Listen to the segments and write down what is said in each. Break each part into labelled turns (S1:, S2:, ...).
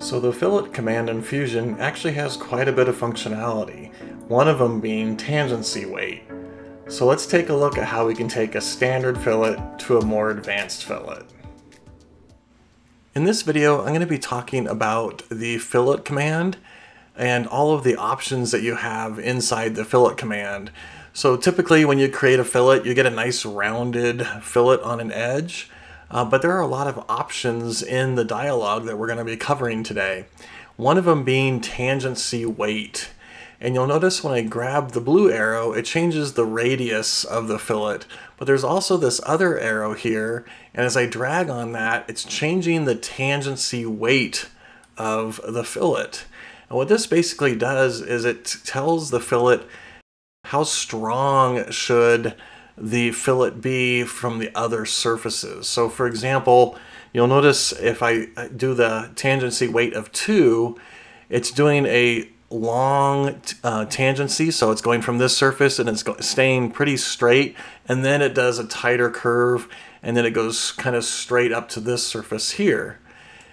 S1: So the fillet command in Fusion actually has quite a bit of functionality, one of them being tangency weight. So let's take a look at how we can take a standard fillet to a more advanced fillet. In this video, I'm going to be talking about the fillet command and all of the options that you have inside the fillet command. So typically when you create a fillet, you get a nice rounded fillet on an edge. Uh, but there are a lot of options in the dialog that we're going to be covering today. One of them being tangency weight. And you'll notice when I grab the blue arrow, it changes the radius of the fillet. But there's also this other arrow here, and as I drag on that, it's changing the tangency weight of the fillet. And what this basically does is it tells the fillet how strong should the fillet B from the other surfaces. So for example, you'll notice if I do the tangency weight of 2, it's doing a long uh, tangency, so it's going from this surface and it's staying pretty straight, and then it does a tighter curve, and then it goes kind of straight up to this surface here.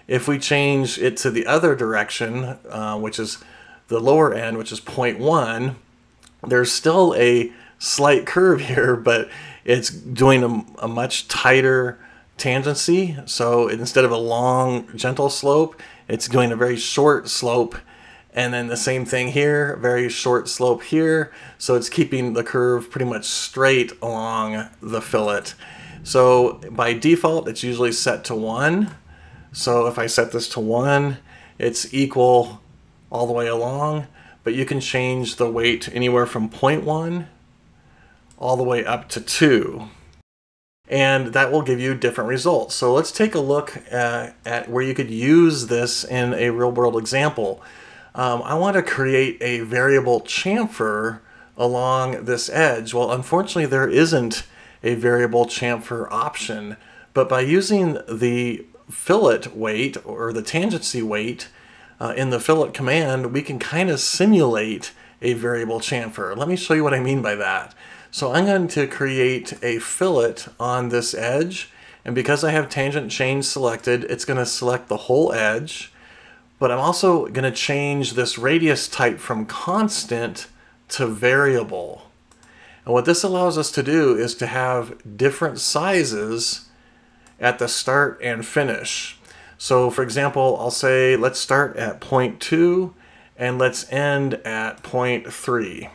S1: If we change it to the other direction, uh, which is the lower end, which is 0.1, there's still a slight curve here, but it's doing a, a much tighter tangency. So instead of a long, gentle slope, it's doing a very short slope. And then the same thing here, very short slope here. So it's keeping the curve pretty much straight along the fillet. So by default, it's usually set to one. So if I set this to one, it's equal all the way along, but you can change the weight anywhere from 0.1 all the way up to 2. And that will give you different results. So let's take a look at, at where you could use this in a real world example. Um, I want to create a variable chamfer along this edge. Well, unfortunately, there isn't a variable chamfer option, but by using the fillet weight or the tangency weight uh, in the fillet command, we can kind of simulate a variable chamfer. Let me show you what I mean by that. So I'm going to create a fillet on this edge. And because I have tangent change selected, it's going to select the whole edge. But I'm also going to change this radius type from constant to variable. And what this allows us to do is to have different sizes at the start and finish. So for example, I'll say let's start at point 0.2 and let's end at point 0.3.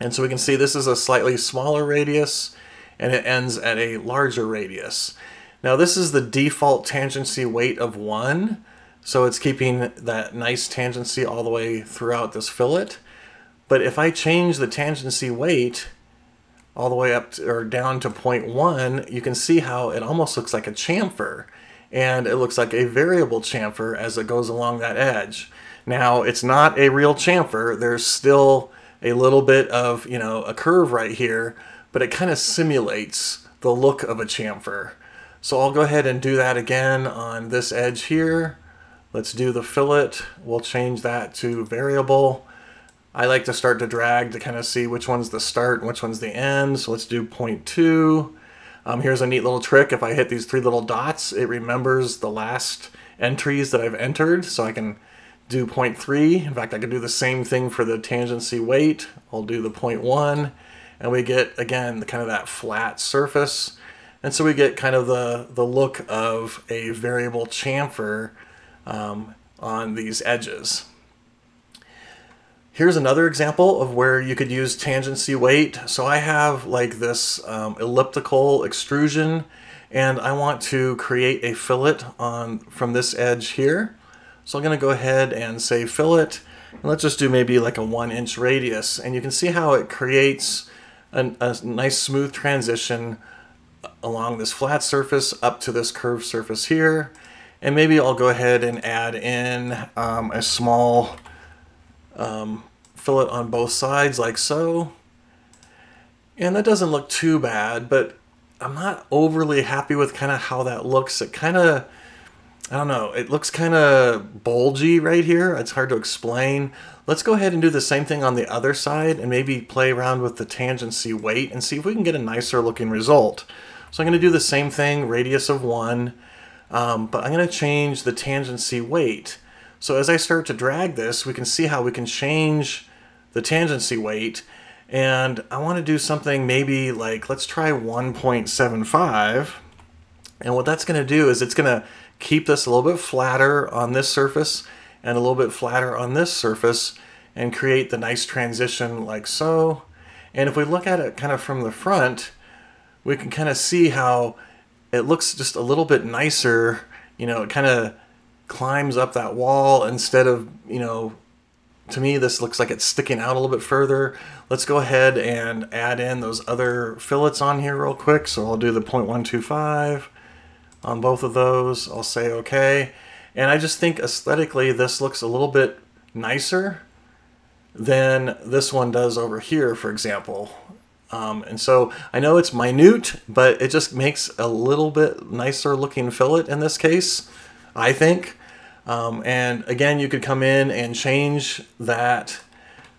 S1: And so we can see this is a slightly smaller radius and it ends at a larger radius. Now this is the default tangency weight of 1, so it's keeping that nice tangency all the way throughout this fillet. But if I change the tangency weight all the way up to, or down to 0.1, you can see how it almost looks like a chamfer. And it looks like a variable chamfer as it goes along that edge. Now, it's not a real chamfer. There's still a little bit of, you know, a curve right here, but it kind of simulates the look of a chamfer. So I'll go ahead and do that again on this edge here. Let's do the fillet. We'll change that to variable. I like to start to drag to kind of see which one's the start and which one's the end. So let's do 0.2. Um, here's a neat little trick. If I hit these three little dots, it remembers the last entries that I've entered. So I can do 0.3. In fact, I could do the same thing for the tangency weight. I'll do the 0.1 and we get, again, the kind of that flat surface. And so we get kind of the, the look of a variable chamfer um, on these edges. Here's another example of where you could use tangency weight. So I have like this um, elliptical extrusion and I want to create a fillet on from this edge here. So I'm going to go ahead and say fillet. And let's just do maybe like a one inch radius. And you can see how it creates a, a nice smooth transition along this flat surface up to this curved surface here. And maybe I'll go ahead and add in um, a small um, fillet on both sides like so. And that doesn't look too bad, but I'm not overly happy with kind of how that looks. It kind of I don't know, it looks kind of bulgy right here. It's hard to explain. Let's go ahead and do the same thing on the other side and maybe play around with the tangency weight and see if we can get a nicer looking result. So I'm going to do the same thing, radius of 1, um, but I'm going to change the tangency weight. So as I start to drag this, we can see how we can change the tangency weight. And I want to do something maybe like, let's try 1.75. And what that's going to do is it's going to keep this a little bit flatter on this surface and a little bit flatter on this surface and create the nice transition like so. And if we look at it kind of from the front, we can kind of see how it looks just a little bit nicer. You know, it kind of climbs up that wall instead of, you know, to me this looks like it's sticking out a little bit further. Let's go ahead and add in those other fillets on here real quick. So I'll do the 0.125 on both of those. I'll say okay. And I just think aesthetically this looks a little bit nicer than this one does over here, for example. Um, and so I know it's minute, but it just makes a little bit nicer looking fillet in this case, I think. Um, and again, you could come in and change that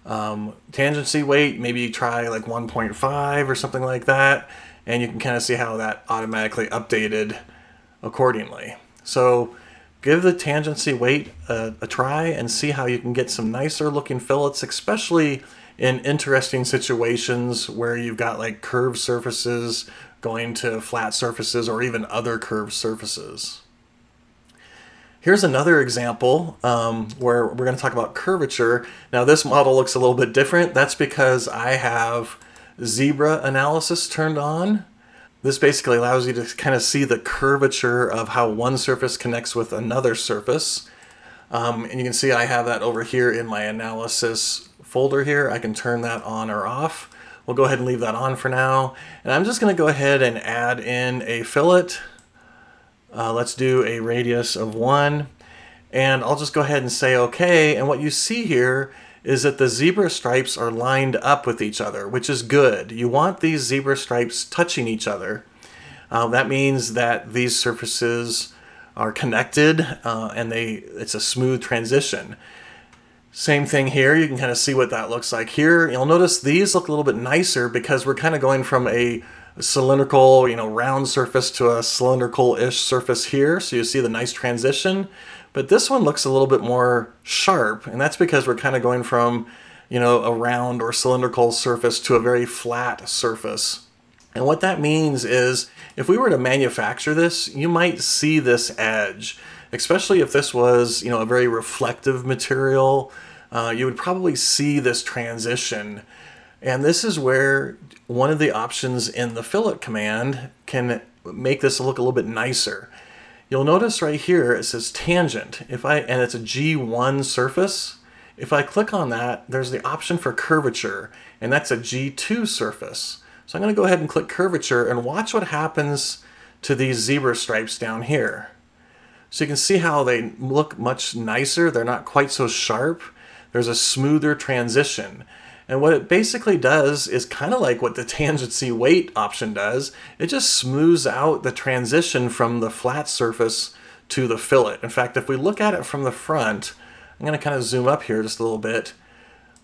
S1: um, tangency weight, maybe try like 1.5 or something like that, and you can kind of see how that automatically updated accordingly. So give the tangency weight a, a, try and see how you can get some nicer looking fillets, especially in interesting situations where you've got like curved surfaces going to flat surfaces or even other curved surfaces. Here's another example um, where we're going to talk about curvature. Now this model looks a little bit different. That's because I have zebra analysis turned on. This basically allows you to kind of see the curvature of how one surface connects with another surface. Um, and you can see I have that over here in my analysis folder here. I can turn that on or off. We'll go ahead and leave that on for now. And I'm just going to go ahead and add in a fillet. Uh, let's do a radius of 1. And I'll just go ahead and say OK. And what you see here is that the zebra stripes are lined up with each other, which is good. You want these zebra stripes touching each other. Uh, that means that these surfaces are connected uh, and they it's a smooth transition. Same thing here, you can kind of see what that looks like here. You'll notice these look a little bit nicer because we're kind of going from a cylindrical, you know, round surface to a cylindrical-ish surface here. So you see the nice transition. But this one looks a little bit more sharp, and that's because we're kind of going from, you know, a round or cylindrical surface to a very flat surface. And what that means is if we were to manufacture this, you might see this edge, especially if this was, you know, a very reflective material. Uh, you would probably see this transition. And this is where one of the options in the fillet command can make this look a little bit nicer. You'll notice right here it says tangent. If I and it's a G1 surface. If I click on that, there's the option for curvature, and that's a G2 surface. So I'm going to go ahead and click curvature and watch what happens to these zebra stripes down here. So you can see how they look much nicer. They're not quite so sharp. There's a smoother transition. And what it basically does is kind of like what the tangency weight option does. It just smooths out the transition from the flat surface to the fillet. In fact, if we look at it from the front, I'm going to kind of zoom up here just a little bit.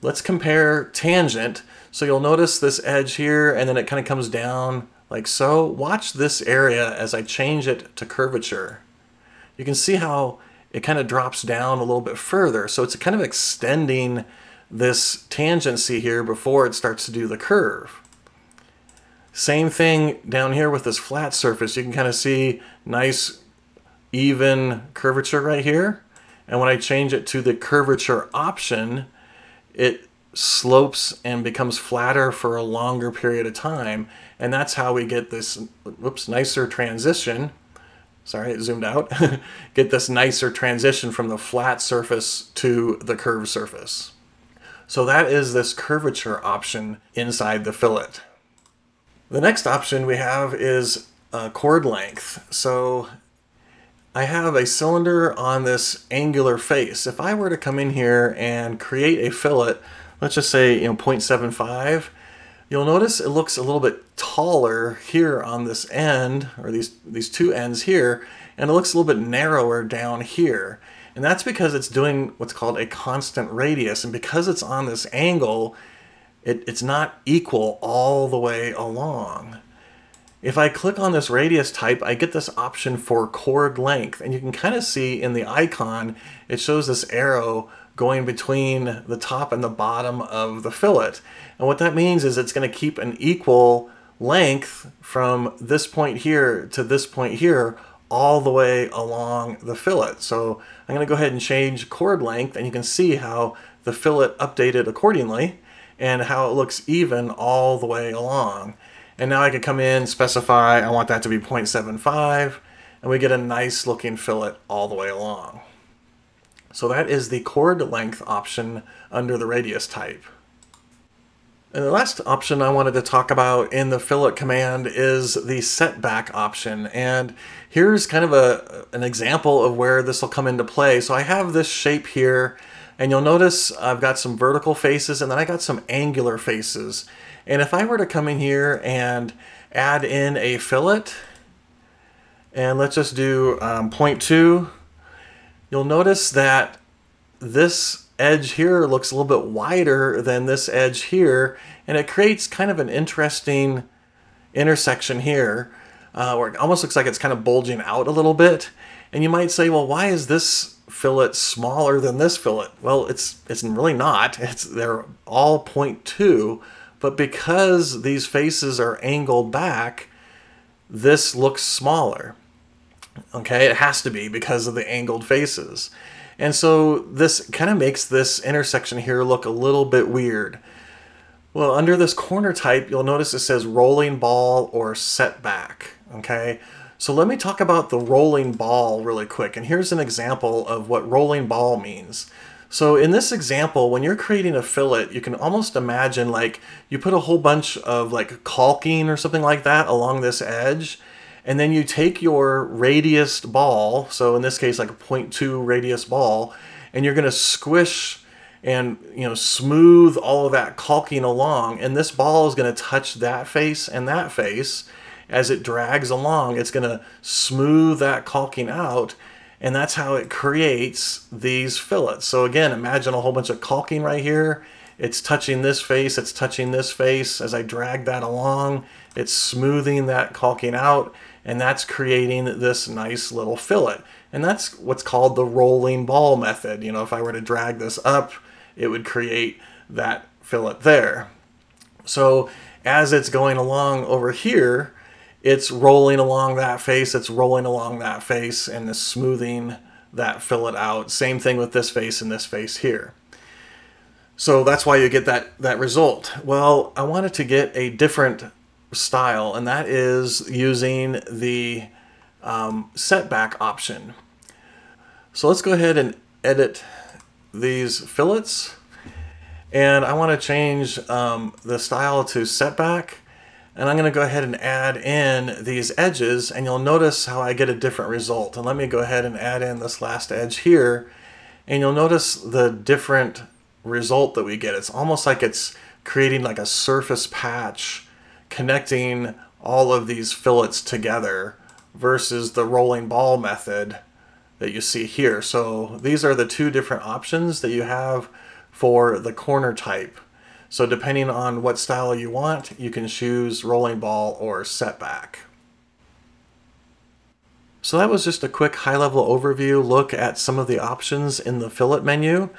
S1: Let's compare tangent. So you'll notice this edge here, and then it kind of comes down like so. Watch this area as I change it to curvature. You can see how it kind of drops down a little bit further. So it's kind of extending this tangency here before it starts to do the curve. Same thing down here with this flat surface. You can kind of see nice even curvature right here. And when I change it to the curvature option, it slopes and becomes flatter for a longer period of time. And that's how we get this, whoops, nicer transition. Sorry, it zoomed out. get this nicer transition from the flat surface to the curved surface. So that is this curvature option inside the fillet. The next option we have is uh, chord length. So I have a cylinder on this angular face. If I were to come in here and create a fillet, let's just say you know 0.75, you'll notice it looks a little bit taller here on this end, or these, these two ends here, and it looks a little bit narrower down here. And that's because it's doing what's called a constant radius. And because it's on this angle, it, it's not equal all the way along. if I click on this radius type, I get this option for chord length. And you can kind of see in the icon, it shows this arrow going between the top and the bottom of the fillet. And what that means is it's going to keep an equal length from this point here to this point here all the way along the fillet. So I'm going to go ahead and change chord length and you can see how the fillet updated accordingly and how it looks even all the way along. And now I can come in, specify, I want that to be 0.75, and we get a nice looking fillet all the way along. So that is the chord length option under the radius type. And the last option I wanted to talk about in the fillet command is the setback option. And here's kind of a, an example of where this will come into play. So I have this shape here, and you'll notice I've got some vertical faces and then I got some angular faces. And if I were to come in here and add in a fillet, and let's just do um, 0.2, you'll notice that this edge here looks a little bit wider than this edge here, and it creates kind of an interesting intersection here, uh, where it almost looks like it's kind of bulging out a little bit. And you might say, well, why is this fillet smaller than this fillet? Well, it's it's really not. It's they're all 0.2, but because these faces are angled back, this looks smaller. Okay, it has to be because of the angled faces. And so this kind of makes this intersection here look a little bit weird. Well, under this corner type, you'll notice it says rolling ball or setback, okay? So let me talk about the rolling ball really quick. And here's an example of what rolling ball means. So in this example, when you're creating a fillet, you can almost imagine like you put a whole bunch of like caulking or something like that along this edge. And then you take your radius ball, so in this case like a 0.2 radius ball, and you're going to squish and you know smooth all of that caulking along and this ball is going to touch that face and that face as it drags along it's going to smooth that caulking out and that's how it creates these fillets. So again, imagine a whole bunch of caulking right here. It's touching this face, it's touching this face. As I drag that along, it's smoothing that caulking out, and that's creating this nice little fillet. And that's what's called the rolling ball method. You know, if I were to drag this up, it would create that fillet there. So as it's going along over here, it's rolling along that face, it's rolling along that face, and is smoothing that fillet out. Same thing with this face and this face here. So that's why you get that, that result. Well, I wanted to get a different style, and that is using the um, setback option. So let's go ahead and edit these fillets. And I want to change um, the style to setback and I'm going to go ahead and add in these edges and you'll notice how I get a different result. And let me go ahead and add in this last edge here and you'll notice the different result that we get. It's almost like it's creating like a surface patch connecting all of these fillets together versus the rolling ball method that you see here. So these are the two different options that you have for the corner type. So depending on what style you want, you can choose rolling ball or setback. So that was just a quick high-level overview look at some of the options in the fillet menu.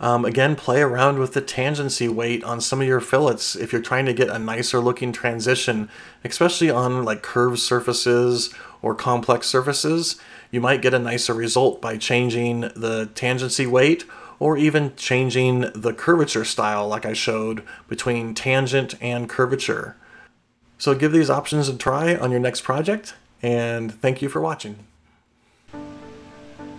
S1: Um, again, play around with the tangency weight on some of your fillets if you're trying to get a nicer looking transition, especially on like curved surfaces or complex surfaces. You might get a nicer result by changing the tangency weight or even changing the curvature style like I showed between tangent and curvature. So give these options a try on your next project, and thank you for watching.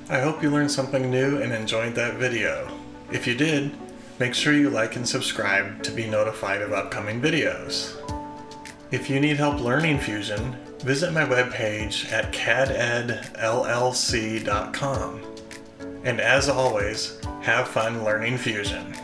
S1: I hope you learned something new and enjoyed that video. If you did, make sure you like and subscribe to be notified of upcoming videos. If you need help learning Fusion, visit my webpage at cadedllc.com. And as always, have fun learning Fusion.